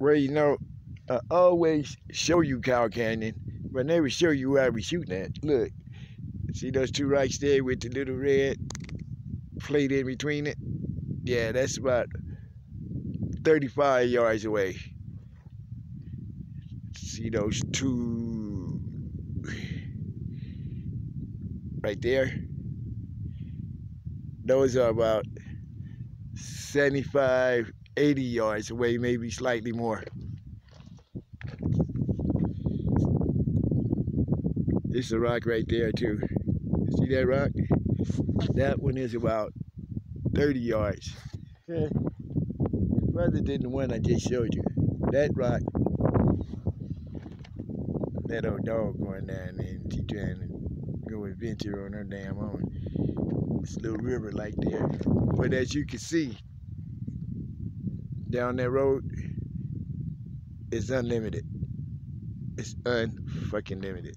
Well, you know, I always show you Kyle Canyon, but never show you where I was shooting at. Look, see those two rocks there with the little red plate in between it? Yeah, that's about 35 yards away. See those two right there? Those are about 75, 80 yards away, maybe slightly more. It's a rock right there too. See that rock? That one is about 30 yards. Eh, rather than the one I just showed you. That rock, that old dog going down and she trying to go adventure on her damn own. This little river like there. But as you can see, down that road, it's unlimited. It's unfucking limited.